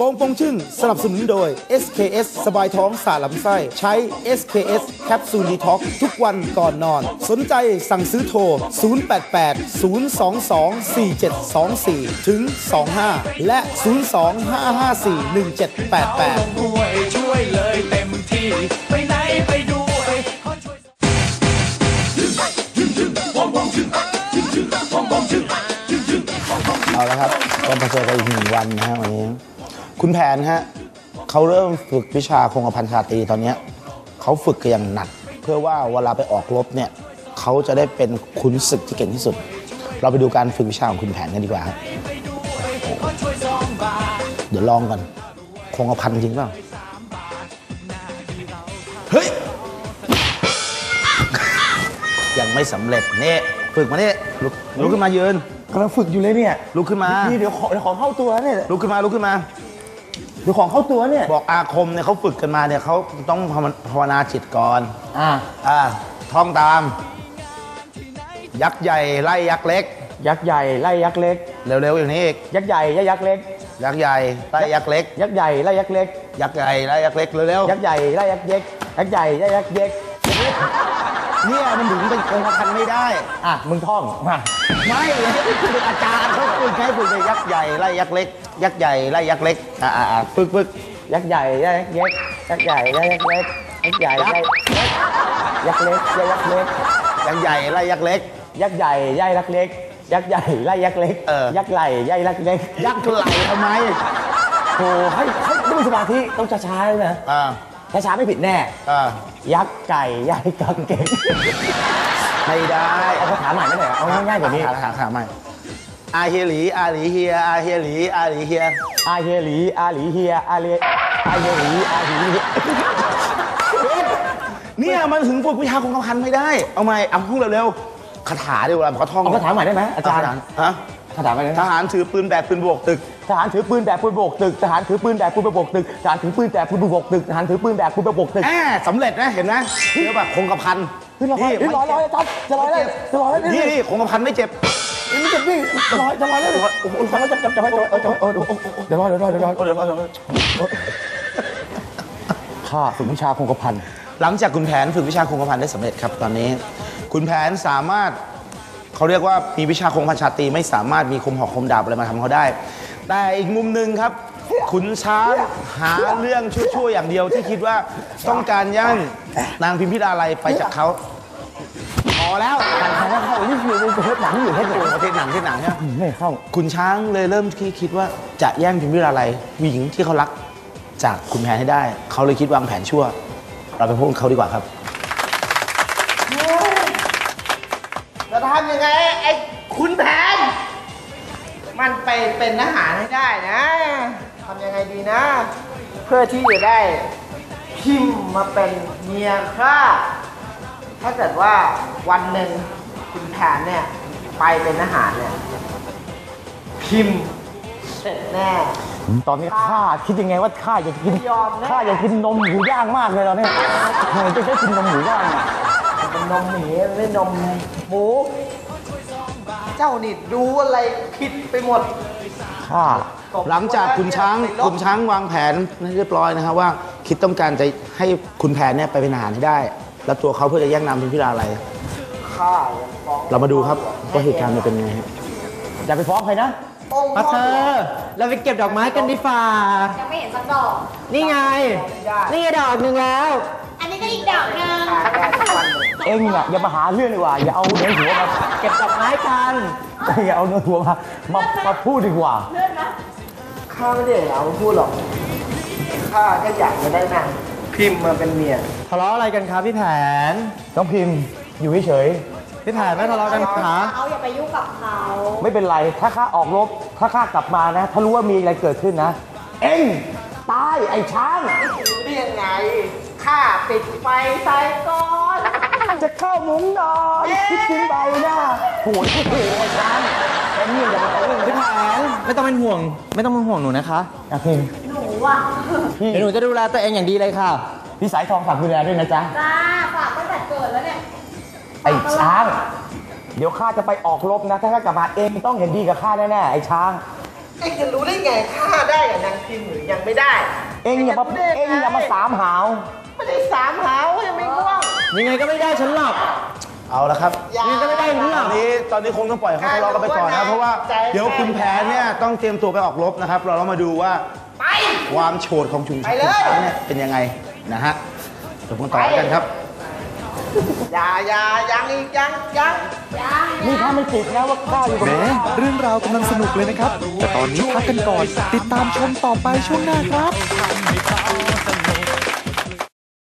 โปงโปงชื่นสนับสนุนโดย SKS สบายท้องสาลำไส้ ใช้ SKS แคปซูลดีท็อกทุกวันก่อนนอน สนใจสั่งซื้อโทร 088 022 4724 ถึง 25 และ 02554 1788ช่วยช่วยเลยเต็มที่ไปไหนไปด้วยขอช่วยเอาละครับก็มาเจอกันอีกหนึ่งวันนะฮะวันนี้ คุณแผนฮะเขาเริ่มฝึกวิชาคงกระพันชาตรีตอนเนี้ยเขาฝึกกันอย่างหนัก เพื่อว่าเวลาไปออกรบเนี่ยเขาจะได้เป็นขุนศึกที่เก่งที่สุด เราไปดูการฝึกวิชาของคุณแผนกันดีกว่าครับเดี๋ยวลองกันคงกระพันจริงเปล่าเฮ้ยยังไม่สำเร็จเนี่ยฝึกมาเนี่ยลุกลุกขึ้นมายืนกำลังฝึกอยู่เลยเนี่ยลุกขึ้นมา พี่เดี๋ยวของเดี๋ยวของเข้าตัวเนี่ยลุกขึ้นมาลุกขึ้นมา เดี๋ยวของเข้าตัวเนี่ย บอกอาคมเนี่ยเขาฝึกกันมาเนี่ยเขาต้องภาวนาภาวนาจิตก่อนอ่าอ่าท่องตาม ยักษ์ใหญ่ไล่ยักษ์เล็ก ยักษ์ใหญ่ไล่ยักษ์เล็ก เร็วๆอย่างนี้อีก ยักษ์ใหญ่ไล่ยักษ์เล็ก ยักษ์ใหญ่ไล่ยักษ์เล็ก ยักษ์ใหญ่ไล่ยักษ์เล็ก ยักษ์ใหญ่ไล่ยักษ์เล็กเร็วยักษ์ใหญ่ไล่ยักษ์เล็ก ยักษ์ใหญ่ไล่ยักษ์เล็กๆ เนี่ยมันถึงเป็นคงกระพันไม่ได้ อะ มึงท่องมาไม่คุณเป็นอาจารย์เขาฝึกให้ฝึกเลยยักษ์ใหญ่ไล่ยักษ์เล็ก ยักษ์ใหญ่ไล่ยักษ์เล็ก อ่าอ่าฝึกฝึกยักษ์ใหญ่ไล่ยักษ์เล็กยักษ์ใหญ่ไล่ยักษ์เล็กยักษ์ใหญ่ไล่ยักษ์เล็กไล่ยักษ์เล็กยักษ์ใหญ่ไล่ยักษ์เล็ก ยักษ์ใหญ่ไล่ยักษ์เล็ก ยักษ์ใหญ่ไล่ยักษ์เล็ก เออ ยักษ์ใหญ่ไล่ยักษ์เล็ก ยักษ์ไหลทำไมโอ้ให้ให้ต้องมีสมาธิต้องช้าๆเลยนะอ่า ช้าๆไม่ผิดแน่ อ่ายักษ์ไก่ย่ายกางเกงไม่ได้เอาคาถาใหม่ไม่ได้เหรอเอาง่ายๆกว่านี้ ถามถามถามใหม่อาเฮียหลีอาหลีเฮียอาเฮียหลีอาหลีเฮียอาเฮียหลีอาหลีเฮียอาเลอาเฮียหลีอาหลีเฮียเนี่ยมันถึงฝึกวิชาคงกระพันไม่ได้ เอาใหม่เอาพูดเร็วๆคาถาเดี๋ยวเวลาเขาท่องเอาคาถาใหม่ได้ไหมอาจารย์ ฮะ คาถาใหม่ได้ไหทมหารถือปืนแบกปืนบวกตึกทหารถือปืนแบกปืนโบกตึกทหารถือปืนแบกปืนโบกตึกทหารถือปืนแบกปืนโบกตึกทหารถือปืนแบกปืนโบกตึกแอบสำเร็จนะเห็นไหมเรียกว่าคงกระพันเฮ้ยลอยเฮ้ยลอยลอยอาจารย์จะลอยแล้วจะลอยแล้วนี่นี่นี่คงกระพันไม่เจ็บนี่จะวิ่งจะลอยจะลอยแล้วโอ้โหจับจับจับจับจับจับจับเดี๋ยวลอยเดี๋ยวลอยเดี๋ยวลอยเดี๋ยวเดี๋ยวเดี๋ยวข้าฝึกวิชาคงกระพันหลังจากคุณแผนฝึกวิชาคงกระพันได้สำเร็จครับตอนนี้ คุณแผนสามารถ เขาเรียกว่ามีวิชาคงพันชาตรีไม่สามารถมีคมหอกคมดาบอะไรมาทำเขาได้ แต่อีกมุมหนึ่งครับ ขุนช้างหาเรื่องชั่วๆอย่างเดียวที่คิดว่าต้องการย่างนางพิมพิลาไลยไปจากเขาพอแล้วการทำให้เข้านี่คือเป็นเทปหนังอยู่เทปหนังประเทศหนังที่หนังเนี่ยไม่เข้าขุนช้างเลยเริ่มคิดคิดว่าจะแย่งพิมพิลาไลยผู้หญิงที่เขารักจากคุณแผนให้ได้ เขาเลยคิดวางแผนชั่ว เราไปพบกับเขาดีกว่าครับ จะทำยังไงไอ้คุณแผน มันไปเป็นทหารให้ได้นะทำยังไงดีนะ เพื่อที่จะได้พิมพ์มาเป็นเมียข้าถ้าเกิดว่าวันหนึ่งคุณแผนเนี่ยไปเป็นทหารเนี่ยพิมพ์เสร็จแน่ ตอนนี้ข้าคิดยังไงว่าข้าอยากกินยอมแน่ ข้าอยากกินนมหมูย่างมากเลยตอนนี้ทำไมจะได้กินนมหมูย่างอะมั นเป็นนมหมีไม่นมหมู เจ้านี่ดูอะไรผิดไปหมดข้าหลังจากคุณช้างไปลบคุณช้างวางแผนเรียบร้อยนะครับว่าคิดต้องการจะให้คุณแผนเนี่ยไปเป็นทหารให้ได้ แล้วตัวเขาเพื่อจะแย่งนำพิมพิลาไลยข้ายังฟ้องเรามาดูครับว่าเหตุการณ์มันเป็นยังไงครับอย่าไปฟ้องใครนะองค์มาเธอ เราไปเก็บดอกไม้กันดีฝ่ายังไม่เห็นสักดอก นี่ไง นี่ไงดอกหนึ่งแล้ว อันนี้ก็อีกดอกหนึ่งเอ็งอะอย่ามาหาเรื่องดีกว่า อย่าเอาเนื้อหัวมาเก็บดอกไม้กันอย่าเอาเนื้อหัวมามามาพูดดีกว่า เลื่อนนะข้าไม่ได้เอาพูดหรอก ข้าก็อยากจะได้นางพิมพ์มาเป็นเมีย ทะเลาะอะไรกันครับพี่แผน น้องพิมพ์อยู่เฉยพี่แผนไม่ทะเลาะกันคะเขาอย่าไปยุ่งกับเขาๆไม่เป็นไร ถ้าข้าออกรบ ถ้าข้ากลับมานะ ถ้ารู้ว่ามีอะไรเกิดขึ้นนะ เอ็งตายไอ้ช้างรู้ได้ยังไง ข้าปิดไฟใส่ก่อนจะเข้ามุ้งนอนคิดถึงใบหน้าโหยโอ้โหไอ้ช้างไอ้นี่อย่ามาเอาเรื่องพี่แผนไม่ต้องเป็นห่วง ไม่ต้องเป็นห่วงหนูนะคะอะพิมพ์หนูอะพี่เดี๋ยวหนูจะดูแลตัวเองอย่างดีเลยค่ะ พี่สายทองฝากดูแลด้วยนะจ๊ะจ้าฝากตั้งแต่เกิดแล้วเนี่ย ไอ้ช้าง เดี๋ยวข้าจะไปออกรบนะ ถ้าข้ากลับมาเองต้องเห็นดีกับข้าแน่ๆไอ้ช้างเอ็งจะรู้ได้ไงฆ่าได้กับนางพิมพ์หรือยังไม่ได้ เอ็งอย่ามาเอ็งอย่ามาสามหาวไม่ได้ สามหาวยังไม่ง่วงยังไงก็ไม่ได้ฉันหรอกเอาละครับอย่ายังก็ไม่ได้หรือตอนนี้ตอนนี้คงต้องปล่อยเขาทะเลาะกันไปก่อนนะเพราะว่าเดี๋ยวคุณแผนเนี่ยต้องเตรียมตัวไปออกรบนะครับ เราเรามาดูว่าไป ความโฉดของชุมชไปนเลยคุณแผนเนี่ยเป็นยังไงนะฮะเดี๋ยวกันต่อแล้วกันครับ อย่าอย่ายังอีกยังยังนี่ถ้าไม่ติดนะว่าข้าวอยู่กับแม้เรื่องราวกำลังสนุกเลยนะครับ แต่ตอนนี้พักกันก่อน ติดตามชมต่อไปช่วงหน้าครับ ทำให้เขาสนุ